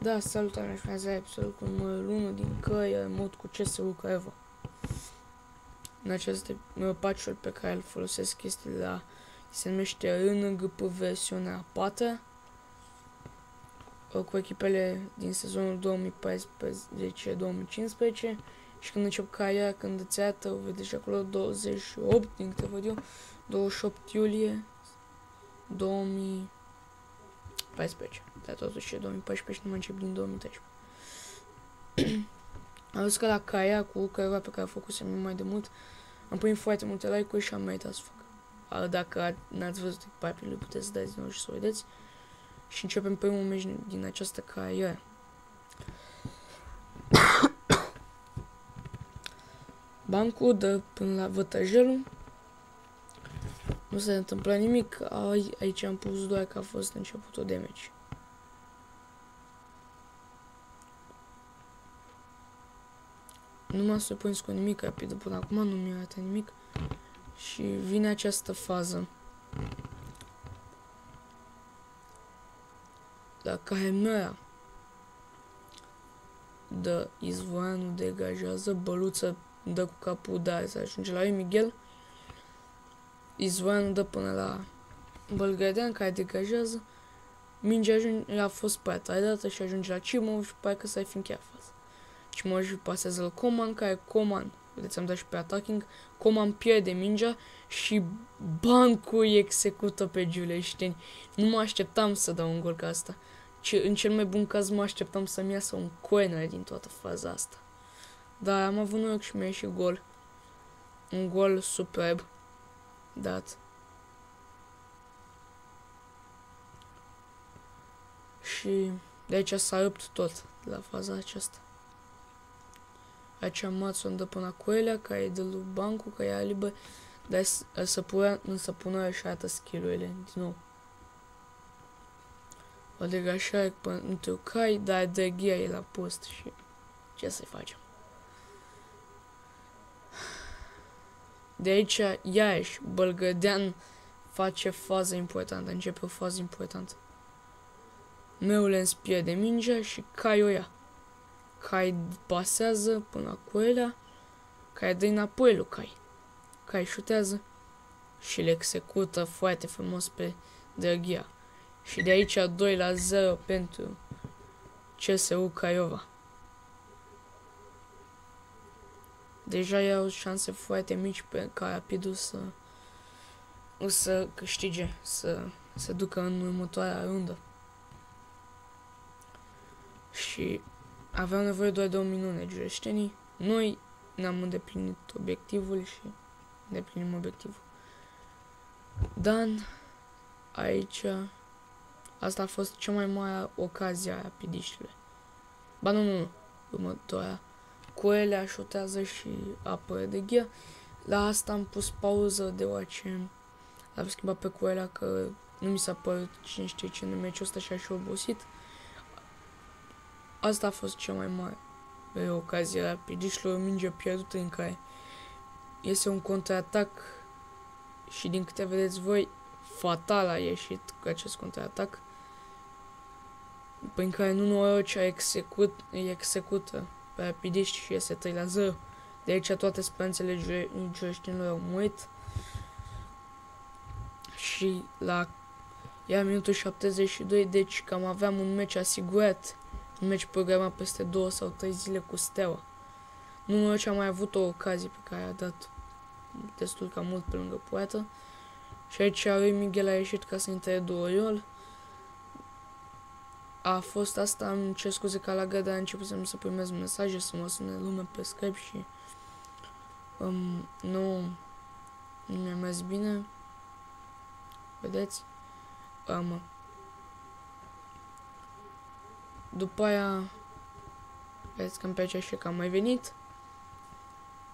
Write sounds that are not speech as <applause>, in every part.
Da, salutare, aș vrea să episodul cu numărul 1 din căi, mod cu CSU Eva. În acest patch pe care îl folosesc chestii la se numește RNGP versiunea 4 cu echipele din sezonul 2014-2015 și când încep caia, când îți iată, o vedeți acolo 28, din câte văd eu, 28 iulie 2000 2014. Dar totuși e 2014 și nu mai încep din 2013. <clears throat> am văzut că la Caia cu careva pe care a făcut mai de mult, am primit foarte multe like-uri și am meritat să fac. Dacă n-ați văzut echipajul, puteți să dați din nou și să o vedeți. Și începem primul meci din această Caia. <coughs> Bancul de până la vătăjelul. Nu se întâmplă nimic. Aici am pus doar că a fost începutul de meci. Nu m-am surprins cu nimic rapid până acum, nu mi-a arătat nimic. Și vine această fază. La care Noia de izvoianul degajează, băluță dă cu capul, da, să ajunge la lui Miguel. Izvoianul dă până la Bălgădean care degajează. Mingea ajunge, a fost prea dată și ajunge la Cimov și parcă să ai fi încheiat faza. Cimov pasează la Coman, care Coman, vedeți am dat și pe attacking, Coman pierde mingea și bancul îi execută pe Giuleșteni. Nu mă așteptam să dau un gol ca asta. Ce, în cel mai bun caz mă așteptam să-mi iasă un corner din toată faza asta. Dar am avut noroc și mi-a ieșit gol. Un gol superb dat. Și de aici s-a rupt tot la faza aceasta. Aici Matson dă până cu elea, care e de lui Bancu, care e liber, dar să pună, să pună și arată skill-urile din nou. O degașare pentru cai, dar de ghia e la post și ce să-i facem. De aici, iarăși, Bălgădean face fază importantă, începe o fază importantă. Meulens pierde mingea și Cai o ia. Cai pasează până cu elea, Cai dă înapoi lui Cai. Cai șutează și le execută foarte frumos pe Drăghia. Și de aici 2 la 0 pentru CSU Craiova. Deja iau șanse foarte mici pe ca Rapidul să o să câștige, să se ducă în următoarea rundă. Și aveau nevoie doar de o minune giureștenii. Noi ne-am îndeplinit obiectivul și îndeplinim obiectivul. Dan, aici, asta a fost cea mai mare ocazie a rapidiștilor. Ba nu, nu, nu, următoarea Coelea șutează și apă de ghea. La asta am pus pauză deoarece l-am schimbat pe Coelea că nu mi s-a părut cine știe ce în meciul ăsta și așa obosit. Asta a fost cea mai mare e ocazie rapidișilor, o minge pierdută în care este un contraatac și din câte vedeți voi, fatal a ieșit cu acest contraatac prin care nu norocea execut, execută pe rapidiști și iese 3 la 0. De aici toate speranțele jureștinilor au murit. Și la iar minutul 72, deci cam aveam un meci asigurat, un meci programat peste 2 sau 3 zile cu Steaua. Nu ce am mai avut o ocazie pe care a dat destul cam mult pe lângă poetă. Și aici lui Miguel a ieșit ca să intre Doriol a fost asta, îmi cer scuze că la gada a început să primez mesaje, să mă sune lume pe Skype și um, nu, nu mi-a mers bine. Vedeți? Um, după aia, vedeți că pe aici că am mai venit.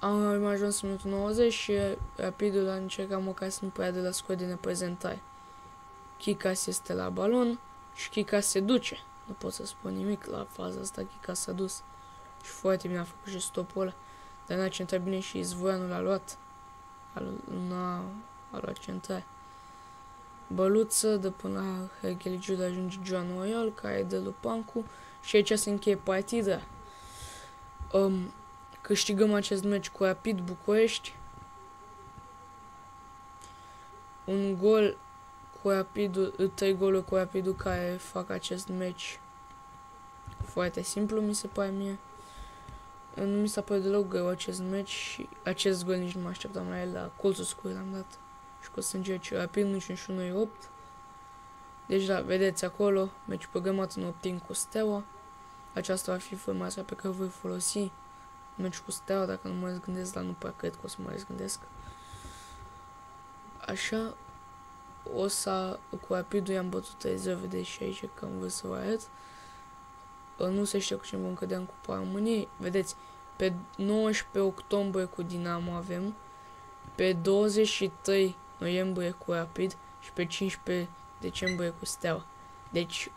Am ajuns în minutul 90 și rapidul a încercat măcar să nu prea de la scor de neprezentare. Kikas este la balon și Kika se duce. Nu pot să spun nimic la faza asta, Kika s-a dus. Și foarte bine a făcut și stopul ăla. Dar n-a centrat bine și Izvoianul l-a luat. A, n-a, a luat centrare. băluță de până la Hergeligiu de ajunge John Royal, care e de Lupancu și aici se încheie partida. Um, câștigăm acest meci cu Rapid București. Un gol cu Rapidul, trei goluri cu Rapidul care fac acest meci foarte simplu, mi se pare mie. Nu mi s-a părut deloc greu acest meci și acest gol nici nu mă așteptam la el, la colțul scur l-am dat. Și cu sânge ce rapid, nici și 1 8. Deci da, vedeți acolo, meci programat în optim cu Steaua. Aceasta va fi formația pe care o voi folosi meci cu Steaua, dacă nu mă gândesc, dar nu prea cred că o să mă gândesc. Așa, o să, cu rapidul i-am bătut 3 vedeți și aici că am vrut să vă arăt. Nu se știe cu ce vom cădea în Cupa României. Vedeți, pe 19 octombrie cu Dinamo avem, pe 23 noiembrie cu Rapid și pe 15 decembrie cu Steaua. Deci